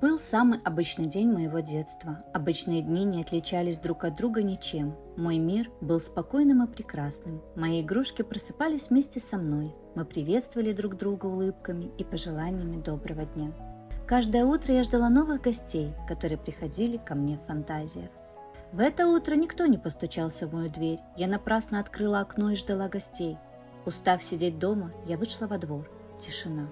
Был самый обычный день моего детства. Обычные дни не отличались друг от друга ничем. Мой мир был спокойным и прекрасным. Мои игрушки просыпались вместе со мной. Мы приветствовали друг друга улыбками и пожеланиями доброго дня. Каждое утро я ждала новых гостей, которые приходили ко мне в фантазиях. В это утро никто не постучался в мою дверь. Я напрасно открыла окно и ждала гостей. Устав сидеть дома, я вышла во двор. Тишина.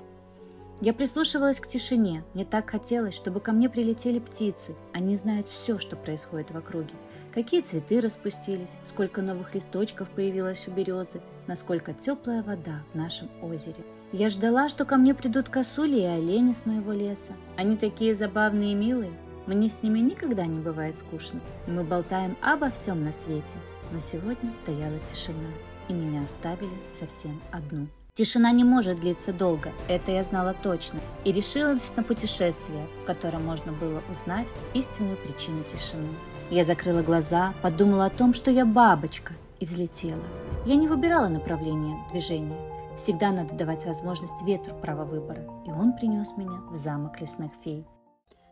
Я прислушивалась к тишине. Мне так хотелось, чтобы ко мне прилетели птицы. Они знают все, что происходит в округе. Какие цветы распустились, сколько новых листочков появилось у березы, насколько теплая вода в нашем озере. Я ждала, что ко мне придут косули и олени с моего леса. Они такие забавные и милые. Мне с ними никогда не бывает скучно. Мы болтаем обо всем на свете. Но сегодня стояла тишина, и меня оставили совсем одну. Тишина не может длиться долго, это я знала точно, и решилась на путешествие, в котором можно было узнать истинную причину тишины. Я закрыла глаза, подумала о том, что я бабочка, и взлетела. Я не выбирала направление движения. Всегда надо давать возможность ветру права выбора, и он принес меня в замок лесных фей.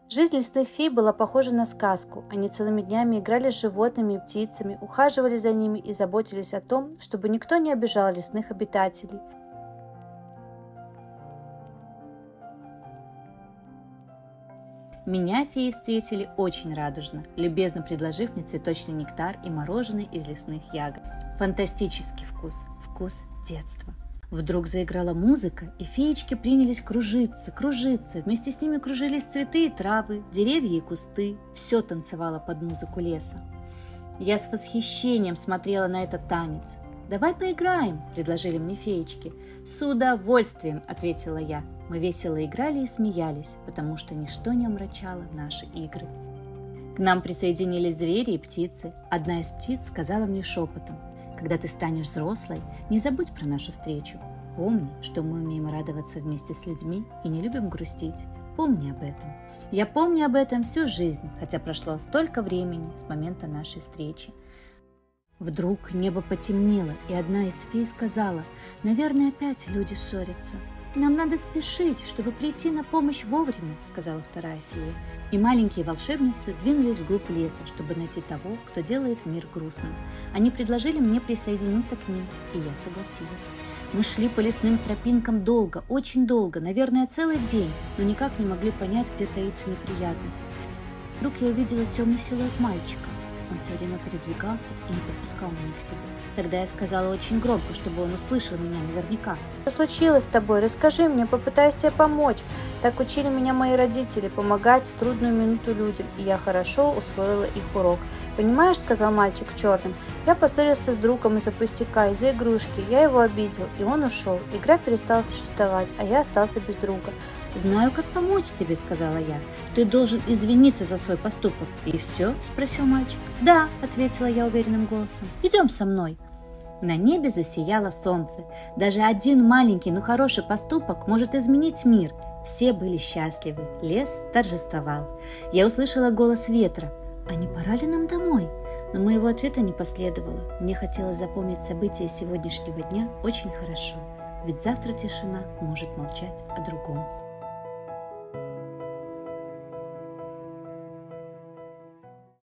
Жизнь лесных фей была похожа на сказку. Они целыми днями играли с животными и птицами, ухаживали за ними и заботились о том, чтобы никто не обижал лесных обитателей – Меня феи встретили очень радужно, любезно предложив мне цветочный нектар и мороженое из лесных ягод. Фантастический вкус, вкус детства. Вдруг заиграла музыка, и феечки принялись кружиться, кружиться. Вместе с ними кружились цветы и травы, деревья и кусты. Все танцевало под музыку леса. Я с восхищением смотрела на этот танец. «Давай поиграем», – предложили мне феечки. «С удовольствием», – ответила я. Мы весело играли и смеялись, потому что ничто не омрачало наши игры. К нам присоединились звери и птицы. Одна из птиц сказала мне шепотом, «Когда ты станешь взрослой, не забудь про нашу встречу. Помни, что мы умеем радоваться вместе с людьми и не любим грустить. Помни об этом. Я помню об этом всю жизнь, хотя прошло столько времени с момента нашей встречи. Вдруг небо потемнело, и одна из фей сказала, «Наверное, опять люди ссорятся». «Нам надо спешить, чтобы прийти на помощь вовремя», — сказала вторая фея. И маленькие волшебницы двинулись вглубь леса, чтобы найти того, кто делает мир грустным. Они предложили мне присоединиться к ним, и я согласилась. Мы шли по лесным тропинкам долго, очень долго, наверное, целый день, но никак не могли понять, где таится неприятность. Вдруг я увидела темный силуэт мальчика. Он все время передвигался и не подпускал меня к себе. Тогда я сказала очень громко, чтобы он услышал меня наверняка. Что случилось с тобой? Расскажи мне, попытаюсь тебе помочь. Так учили меня мои родители, помогать в трудную минуту людям, и я хорошо усвоила их урок. «Понимаешь, — сказал мальчик в черном, — я поссорился с другом из-за пустяка, из-за игрушки. Я его обидел, и он ушел. Игра перестала существовать, а я остался без друга. «Знаю, как помочь тебе», — сказала я. «Ты должен извиниться за свой поступок». «И все?» — спросил мальчик. «Да», — ответила я уверенным голосом. «Идем со мной». На небе засияло солнце. Даже один маленький, но хороший поступок может изменить мир. Все были счастливы. Лес торжествовал. Я услышала голос ветра. «А не пора ли нам домой?» Но моего ответа не последовало. Мне хотелось запомнить события сегодняшнего дня очень хорошо. Ведь завтра тишина может молчать о другом.